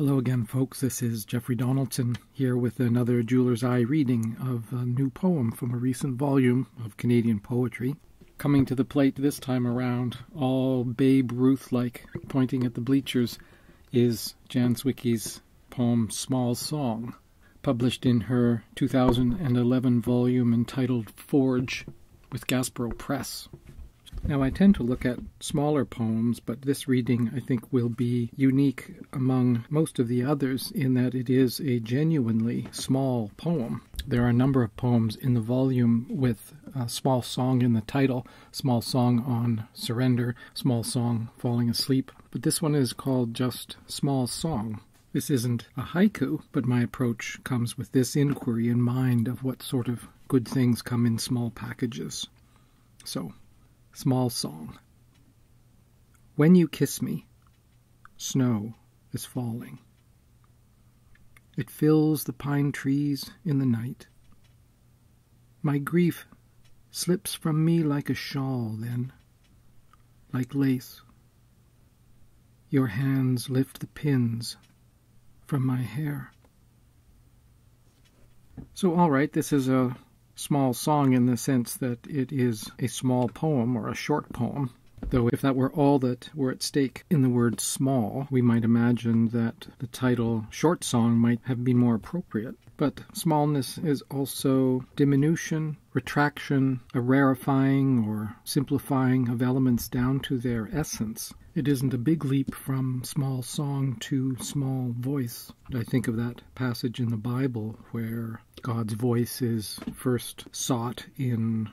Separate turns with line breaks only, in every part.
Hello again, folks. This is Jeffery Donaldson here with another Jeweller's Eye reading of a new poem from a recent volume of Canadian poetry. Coming to the plate this time around, all Babe Ruth like, pointing at the bleachers, is Jan Zwicky's poem Small Song, published in her 2011 volume entitled Forge with Gaspereau Press. Now, I tend to look at smaller poems, but this reading I think will be unique among most of the others in that it is a genuinely small poem. There are a number of poems in the volume with a small song in the title, small song on surrender, small song falling asleep, but this one is called just Small Song. This isn't a haiku, but my approach comes with this inquiry in mind of what sort of good things come in small packages. So, Small Song When you kiss me, snow is falling. It fills the pine trees in the night. My grief slips from me like a shawl then, like lace. Your hands lift the pins from my hair. So, all right, this is a small song in the sense that it is a small poem or a short poem. Though, if that were all that were at stake in the word small, we might imagine that the title short song might have been more appropriate. But smallness is also diminution, retraction, a rarefying or simplifying of elements down to their essence. It isn't a big leap from small song to small voice. I think of that passage in the Bible where God's voice is first sought in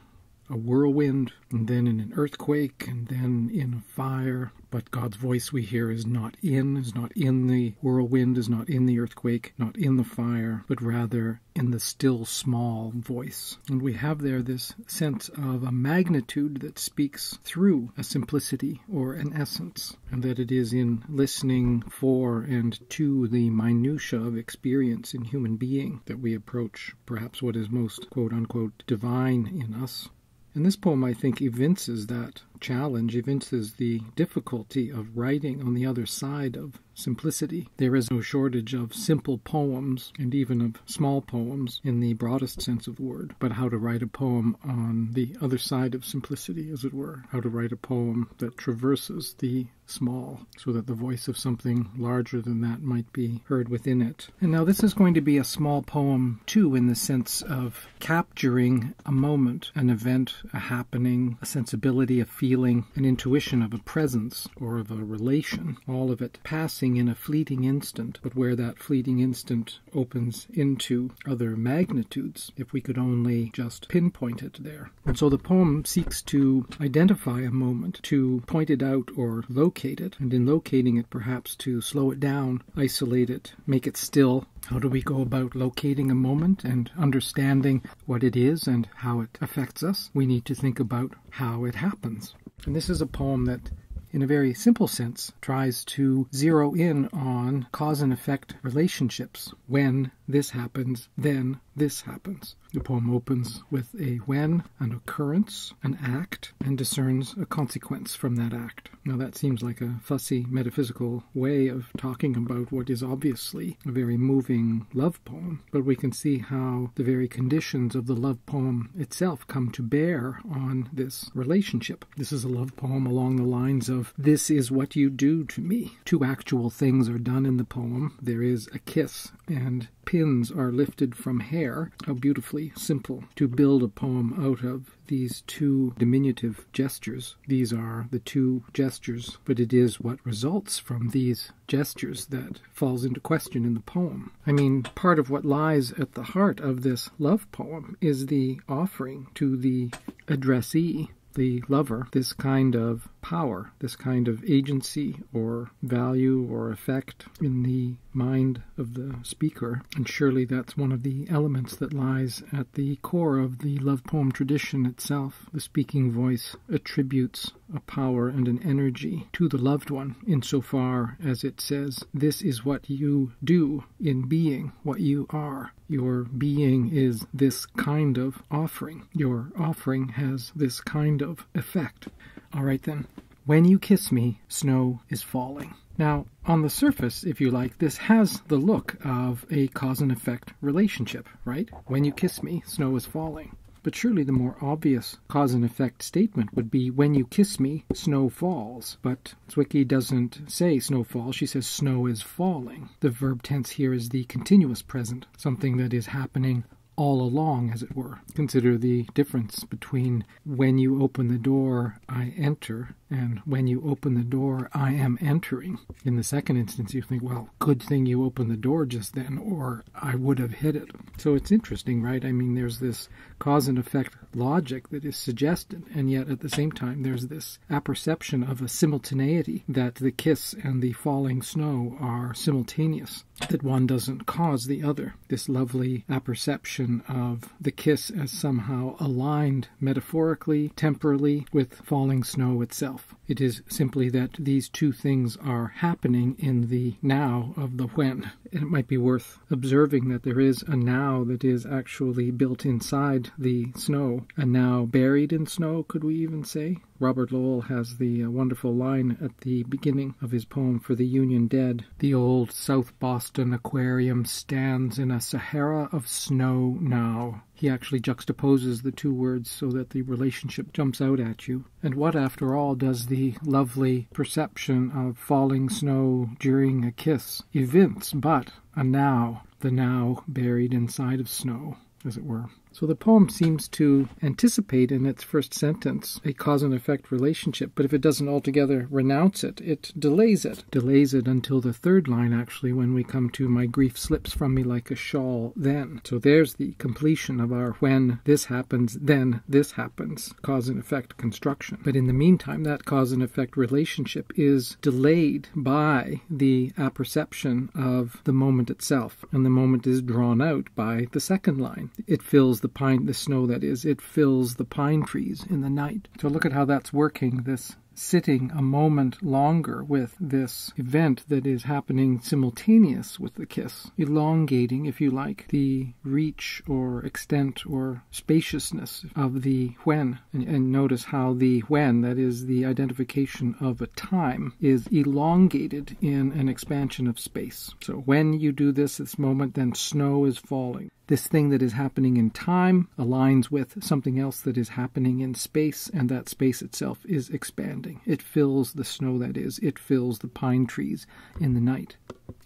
a whirlwind, and then in an earthquake, and then in a fire. But God's voice we hear is not in, is not in the whirlwind, is not in the earthquake, not in the fire, but rather in the still small voice. And we have there this sense of a magnitude that speaks through a simplicity or an essence, and that it is in listening for and to the minutiae of experience in human being that we approach perhaps what is most quote unquote divine in us. And this poem, I think, evinces that challenge, evinces the difficulty of writing on the other side of simplicity. There is no shortage of simple poems and even of small poems in the broadest sense of the word, but how to write a poem on the other side of simplicity, as it were, how to write a poem that traverses the small so that the voice of something larger than that might be heard within it. And now this is going to be a small poem too in the sense of capturing a moment, an event, a happening, a sensibility, a feeling, an intuition of a presence or of a relation, all of it passing in a fleeting instant, but where that fleeting instant opens into other magnitudes if we could only just pinpoint it there. And so the poem seeks to identify a moment, to point it out or locate locate it, and in locating it, perhaps to slow it down, isolate it, make it still. How do we go about locating a moment and understanding what it is and how it affects us? We need to think about how it happens. And this is a poem that in a very simple sense, tries to zero in on cause and effect relationships. When this happens, then this happens. The poem opens with a when, an occurrence, an act, and discerns a consequence from that act. Now, that seems like a fussy metaphysical way of talking about what is obviously a very moving love poem, but we can see how the very conditions of the love poem itself come to bear on this relationship. This is a love poem along the lines of, This is what you do to me. Two actual things are done in the poem. There is a kiss, and pins are lifted from hair. How beautifully simple to build a poem out of these two diminutive gestures. These are the two gestures, but it is what results from these gestures that falls into question in the poem. I mean, part of what lies at the heart of this love poem is the offering to the addressee the lover this kind of power, this kind of agency or value or effect in the mind of the speaker. And surely that's one of the elements that lies at the core of the love poem tradition itself. The speaking voice attributes a power and an energy to the loved one insofar as it says, This is what you do in being what you are. Your being is this kind of offering. Your offering has this kind of effect. All right then. When you kiss me, snow is falling. Now, on the surface, if you like, this has the look of a cause and effect relationship, right? When you kiss me, snow is falling. But surely the more obvious cause and effect statement would be when you kiss me, snow falls. But Zwicky doesn't say snow falls, she says snow is falling. The verb tense here is the continuous present, something that is happening all along, as it were. Consider the difference between when you open the door, I enter, and when you open the door, I am entering. In the second instance, you think, well, good thing you opened the door just then, or I would have hit it. So it's interesting, right? I mean, there's this cause and effect logic that is suggested, and yet at the same time, there's this apperception of a simultaneity that the kiss and the falling snow are simultaneous, that one doesn't cause the other. This lovely apperception of the kiss as somehow aligned metaphorically, temporally, with falling snow itself itself. It is simply that these two things are happening in the now of the when. And it might be worth observing that there is a now that is actually built inside the snow, a now buried in snow, could we even say? Robert Lowell has the uh, wonderful line at the beginning of his poem for the Union Dead The old South Boston Aquarium stands in a Sahara of snow now. He actually juxtaposes the two words so that the relationship jumps out at you. And what, after all, does the lovely perception of falling snow during a kiss evince but a now, the now buried inside of snow, as it were? So the poem seems to anticipate in its first sentence a cause and effect relationship, but if it doesn't altogether renounce it, it delays it. Delays it until the third line, actually, when we come to my grief slips from me like a shawl then. So there's the completion of our when this happens, then this happens, cause and effect construction. But in the meantime, that cause and effect relationship is delayed by the apperception of the moment itself, and the moment is drawn out by the second line. It fills the the pine, the snow that is, it fills the pine trees in the night. So look at how that's working, this sitting a moment longer with this event that is happening simultaneous with the kiss, elongating, if you like, the reach or extent or spaciousness of the when. And, and, notice how the when, that is the identification of a time, is elongated in an expansion of space. So when you do this, this moment, then snow is falling this thing that is happening in time aligns with something else that is happening in space, and that space itself is expanding. It fills the snow, that is, it fills the pine trees in the night.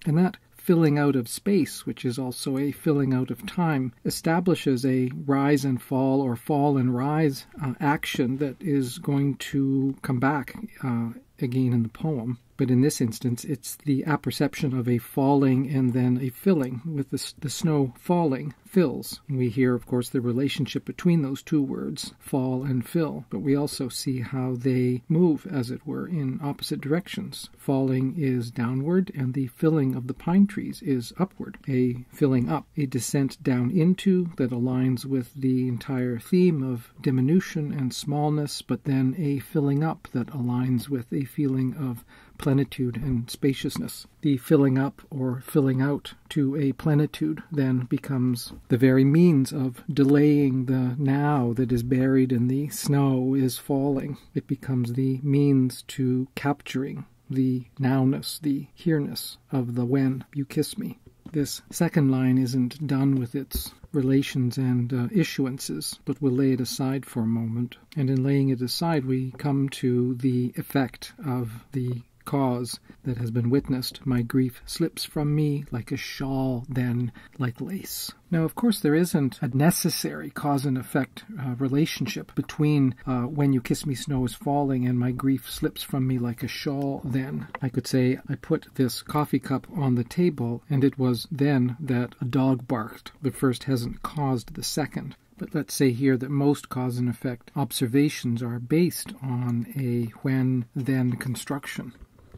And that filling out of space, which is also a filling out of time, establishes a rise and fall or fall and rise uh, action that is going to come back uh, again in the poem. But in this instance, it's the apperception of a falling and then a filling, with the, the snow falling fills. We hear, of course, the relationship between those two words, fall and fill, but we also see how they move, as it were, in opposite directions. Falling is downward, and the filling of the pine trees is upward, a filling up, a descent down into that aligns with the entire theme of diminution and smallness, but then a filling up that aligns with a feeling of plenitude and spaciousness. The filling up or filling out to a plenitude then becomes the very means of delaying the now that is buried in the snow is falling. It becomes the means to capturing the nowness, the here-ness of the when you kiss me. This second line isn't done with its relations and uh, issuances, but we'll lay it aside for a moment. And in laying it aside, we come to the effect of the cause that has been witnessed, my grief slips from me like a shawl, then like lace. Now, of course, there isn't a necessary cause and effect uh, relationship between uh, when you kiss me, snow is falling, and my grief slips from me like a shawl, then. I could say, I put this coffee cup on the table, and it was then that a dog barked. The first hasn't caused the second. But let's say here that most cause and effect observations are based on a when then construction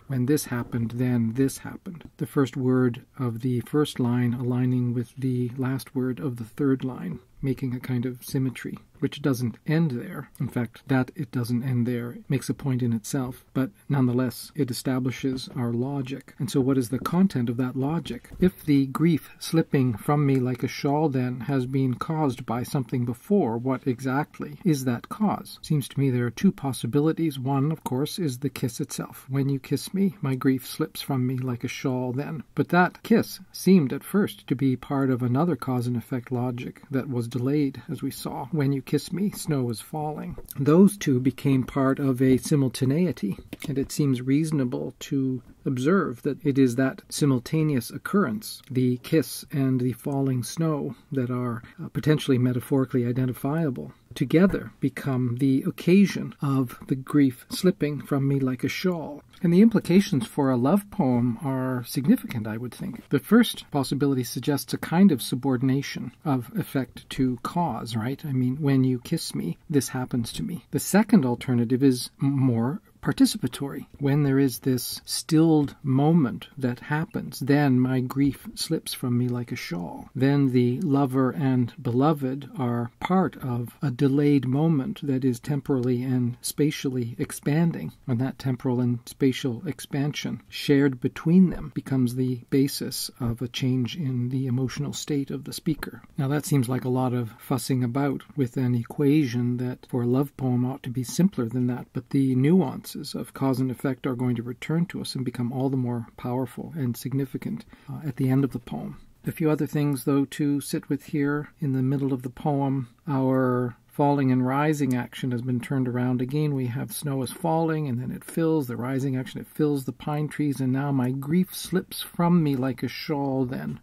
when this happened, then this happened. The first word of the first line aligning with the last word of the third line, making a kind of symmetry. Which doesn't end there. In fact, that it doesn't end there makes a point in itself, but nonetheless, it establishes our logic. And so, what is the content of that logic? If the grief slipping from me like a shawl then has been caused by something before, what exactly is that cause? Seems to me there are two possibilities. One, of course, is the kiss itself. When you kiss me, my grief slips from me like a shawl then. But that kiss seemed at first to be part of another cause and effect logic that was delayed, as we saw. When you kiss me, snow is falling. Those two became part of a simultaneity, and it seems reasonable to observe that it is that simultaneous occurrence, the kiss and the falling snow, that are uh, potentially metaphorically identifiable together become the occasion of the grief slipping from me like a shawl. And the implications for a love poem are significant, I would think. The first possibility suggests a kind of subordination of effect to cause, right? I mean, when you kiss me, this happens to me. The second alternative is more participatory. When there is this stilled moment that happens, then my grief slips from me like a shawl. Then the lover and beloved are part of a delayed moment that is temporally and spatially expanding. And that temporal and spatial expansion shared between them becomes the basis of a change in the emotional state of the speaker. Now, that seems like a lot of fussing about with an equation that for a love poem ought to be simpler than that, but the nuance of cause and effect are going to return to us and become all the more powerful and significant uh, at the end of the poem. A few other things, though, to sit with here in the middle of the poem. Our falling and rising action has been turned around again. We have snow is falling and then it fills the rising action, it fills the pine trees, and now my grief slips from me like a shawl then.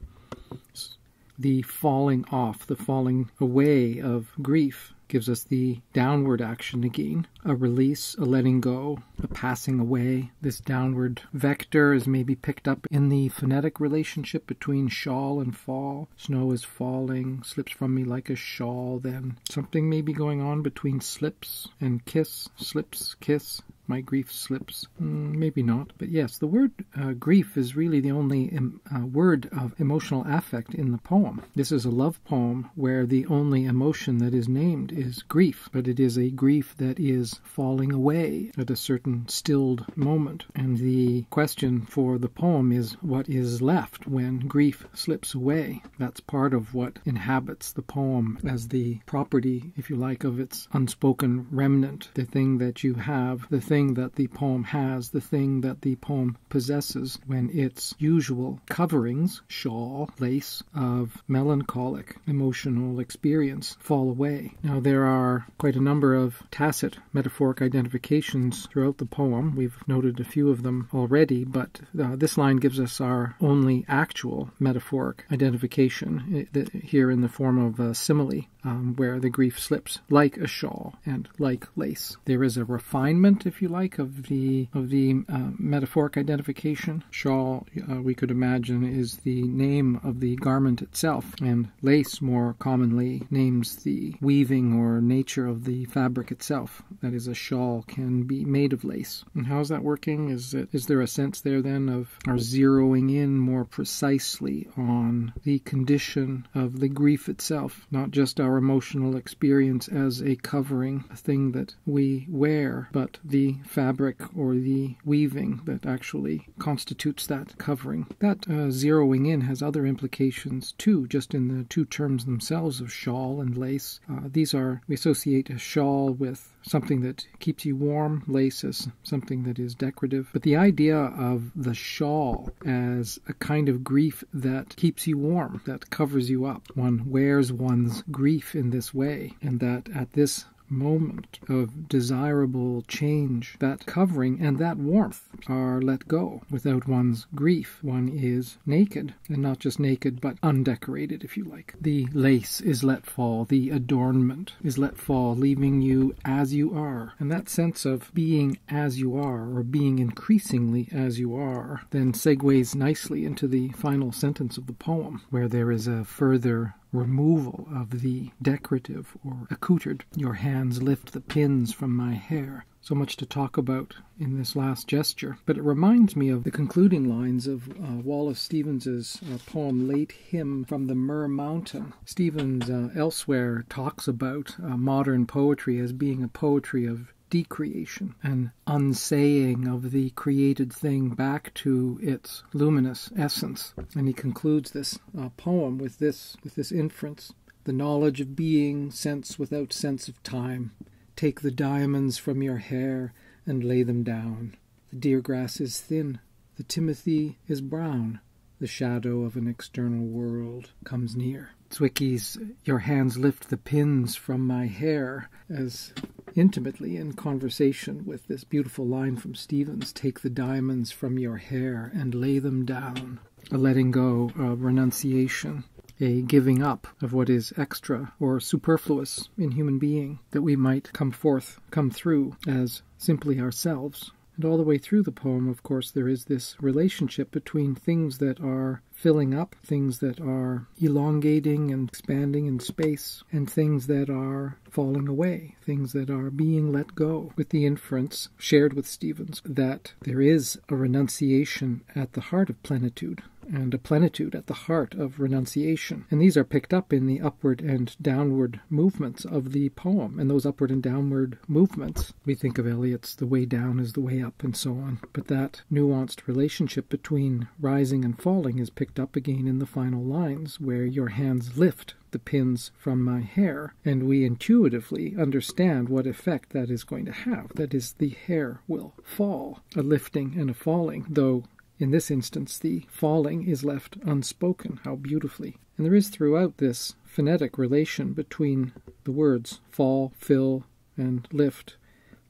The falling off, the falling away of grief gives us the downward action again a release, a letting go, a passing away. This downward vector is maybe picked up in the phonetic relationship between shawl and fall. Snow is falling, slips from me like a shawl, then something may be going on between slips and kiss, slips, kiss my grief slips. Mm, maybe not, but yes, the word uh, grief is really the only uh, word of emotional affect in the poem. This is a love poem where the only emotion that is named is grief, but it is a grief that is falling away at a certain stilled moment. And the question for the poem is what is left when grief slips away? That's part of what inhabits the poem as the property, if you like, of its unspoken remnant, the thing that you have, the thing thing that the poem has, the thing that the poem possesses when its usual coverings, shawl, lace, of melancholic emotional experience fall away. Now, there are quite a number of tacit metaphoric identifications throughout the poem. We've noted a few of them already, but uh, this line gives us our only actual metaphoric identification eh, here in the form of a simile um, where the grief slips like a shawl and like lace. There is a refinement, if you like, of the of the uh, metaphoric identification. Shawl, uh, we could imagine, is the name of the garment itself, and lace more commonly names the weaving or nature of the fabric itself. That is, a shawl can be made of lace. And how is that working? Is it is there a sense there then of our zeroing in more precisely on the condition of the grief itself, not just our emotional experience as a covering, a thing that we wear, but the fabric or the weaving that actually constitutes that covering. That uh, zeroing in has other implications too, just in the two terms themselves of shawl and lace. Uh, these are, we associate a shawl with something that keeps you warm, lace as something that is decorative. But the idea of the shawl as a kind of grief that keeps you warm, that covers you up, one wears one's grief in this way, and that at this moment of desirable change, that covering and that warmth are let go. Without one's grief, one is naked, and not just naked, but undecorated, if you like. The lace is let fall, the adornment is let fall, leaving you as you are. And that sense of being as you are, or being increasingly as you are, then segues nicely into the final sentence of the poem, where there is a further removal of the decorative or accoutered. Your hands lift the pins from my hair. So much to talk about in this last gesture, but it reminds me of the concluding lines of uh, Wallace Stevens's uh, poem Late Hymn from the Myrrh-Mountain. Stevens uh, elsewhere talks about uh, modern poetry as being a poetry of decreation, an unsaying of the created thing back to its luminous essence. And he concludes this uh, poem with this with this inference: the knowledge of being, sense without sense of time. Take the diamonds from your hair and lay them down. The deer grass is thin, the timothy is brown. The shadow of an external world comes near. Zwicky's Your hands lift the pins from my hair as intimately in conversation with this beautiful line from Stevens Take the diamonds from your hair and lay them down. A letting go, a renunciation, a giving up of what is extra or superfluous in human being, that we might come forth, come through as simply ourselves. And all the way through the poem, of course, there is this relationship between things that are filling up, things that are elongating and expanding in space, and things that are falling away, things that are being let go, with the inference shared with Stevens that there is a renunciation at the heart of plenitude, and a plenitude at the heart of renunciation. And these are picked up in the upward and downward movements of the poem. And those upward and downward movements, we think of Eliot's the way down is the way up, and so on. But that nuanced relationship between rising and falling is picked up again in the final lines, where your hands lift the pins from my hair, and we intuitively understand what effect that is going to have. That is, the hair will fall, a lifting and a falling, though in this instance, the falling is left unspoken. How beautifully. And there is throughout this phonetic relation between the words fall, fill, and lift.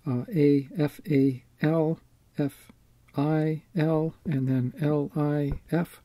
Uh, a, F, A, L, F, I, L, and then L, I, F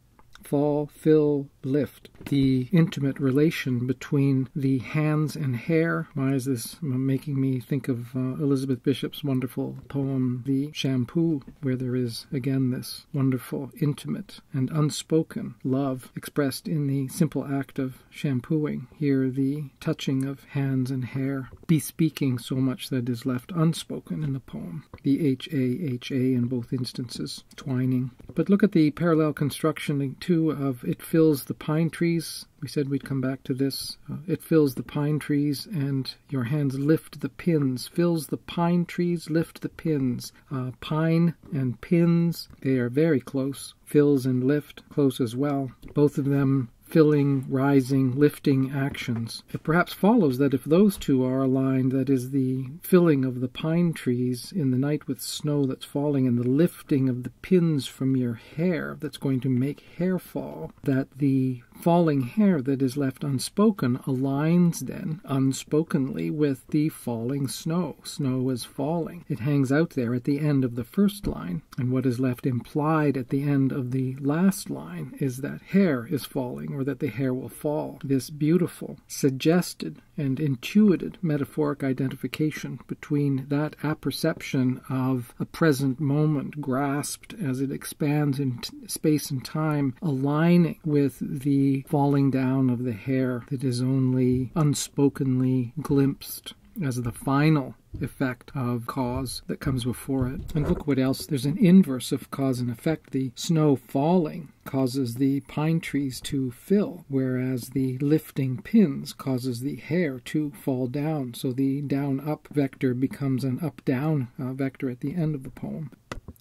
fall, fill, lift. The intimate relation between the hands and hair. Why is this making me think of uh, Elizabeth Bishop's wonderful poem, The Shampoo, where there is again this wonderful, intimate, and unspoken love expressed in the simple act of shampooing. Here, the touching of hands and hair, bespeaking so much that is left unspoken in the poem. The H A H A in both instances, twining. But look at the parallel construction too of it fills the pine trees. We said we'd come back to this. Uh, it fills the pine trees, and your hands lift the pins. Fills the pine trees, lift the pins. Uh, pine and pins, they are very close. Fills and lift, close as well. Both of them filling, rising, lifting actions. It perhaps follows that if those two are aligned, that is, the filling of the pine trees in the night with snow that's falling and the lifting of the pins from your hair that's going to make hair fall, that the falling hair that is left unspoken aligns then unspokenly with the falling snow. Snow is falling. It hangs out there at the end of the first line, and what is left implied at the end of the last line is that hair is falling or that the hair will fall. This beautiful, suggested, and intuited metaphoric identification between that apperception of a present moment grasped as it expands in space and time, aligning with the falling down of the hair that is only unspokenly glimpsed as the final effect of cause that comes before it. And look what else. There's an inverse of cause and effect. The snow falling causes the pine trees to fill, whereas the lifting pins causes the hair to fall down. So the down up vector becomes an up down uh, vector at the end of the poem.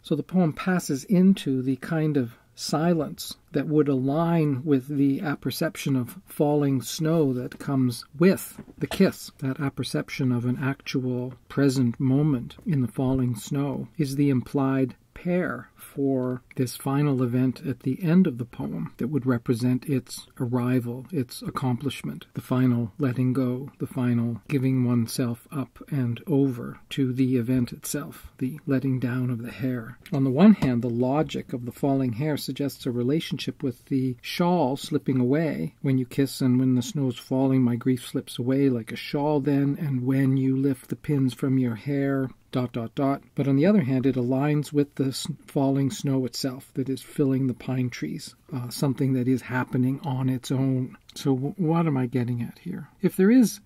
So the poem passes into the kind of silence that would align with the apperception of falling snow that comes with the kiss. That apperception of an actual present moment in the falling snow is the implied pair for this final event at the end of the poem that would represent its arrival, its accomplishment, the final letting go, the final giving oneself up and over to the event itself, the letting down of the hair. On the one hand, the logic of the falling hair suggests a relationship with the shawl slipping away. When you kiss and when the snow's falling, my grief slips away like a shawl then, and when you lift the pins from your hair, dot dot dot. But on the other hand, it aligns with the falling snow itself that is filling the pine trees, uh, something that is happening on its own. So, what am I getting at here? If there is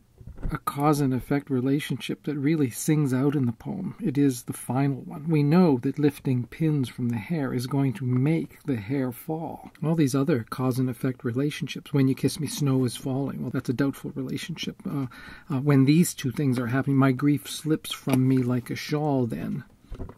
a cause and effect relationship that really sings out in the poem. It is the final one. We know that lifting pins from the hair is going to make the hair fall. All these other cause and effect relationships, when you kiss me, snow is falling. Well, that's a doubtful relationship. Uh, uh, when these two things are happening, my grief slips from me like a shawl, then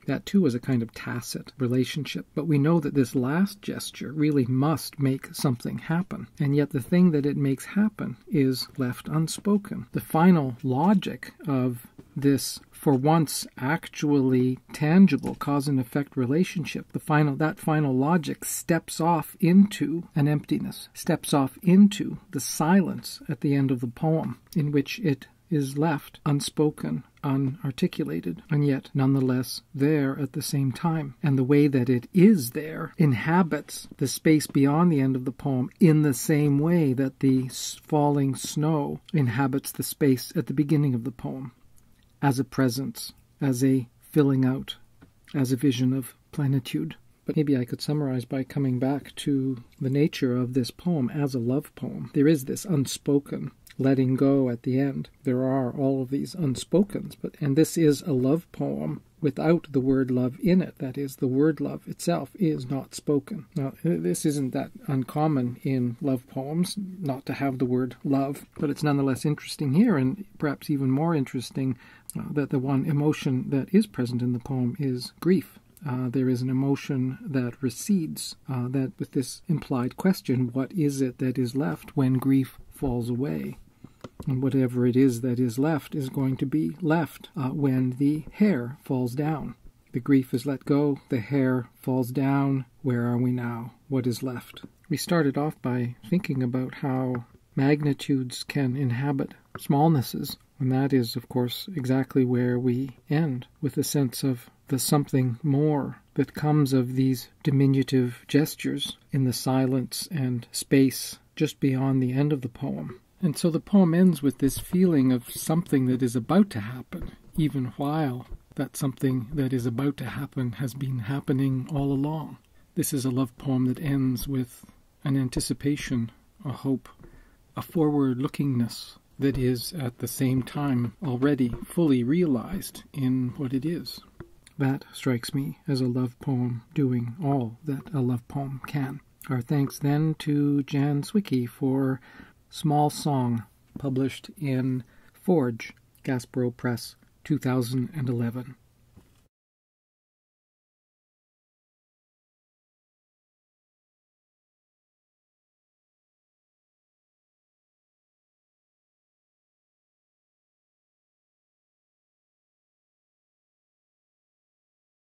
that too is a kind of tacit relationship. But we know that this last gesture really must make something happen. And yet the thing that it makes happen is left unspoken. The final logic of this for once actually tangible cause and effect relationship the final that final logic steps off into an emptiness steps off into the silence at the end of the poem in which it is left unspoken, unarticulated, and yet nonetheless there at the same time. And the way that it is there inhabits the space beyond the end of the poem in the same way that the falling snow inhabits the space at the beginning of the poem as a presence, as a filling out, as a vision of plenitude. But maybe I could summarize by coming back to the nature of this poem as a love poem. There is this unspoken letting go at the end. There are all of these unspokens, but and this is a love poem without the word love in it. That is, the word love itself is not spoken. Now, this isn't that uncommon in love poems, not to have the word love, but it's nonetheless interesting here, and perhaps even more interesting uh, that the one emotion that is present in the poem is grief. Uh, there is an emotion that recedes, uh, that with this implied question, what is it that is left when grief falls away? And whatever it is that is left is going to be left uh, when the hair falls down. The grief is let go, the hair falls down. Where are we now? What is left? We started off by thinking about how magnitudes can inhabit smallnesses, and that is, of course, exactly where we end, with a sense of the something more that comes of these diminutive gestures in the silence and space just beyond the end of the poem. And so the poem ends with this feeling of something that is about to happen, even while that something that is about to happen has been happening all along. This is a love poem that ends with an anticipation, a hope, a forward lookingness that is at the same time already fully realized in what it is. That strikes me as a love poem doing all that a love poem can. Our thanks then to Jan Zwicky for Small Song, published in Forge, Gaspereau Press, 2011.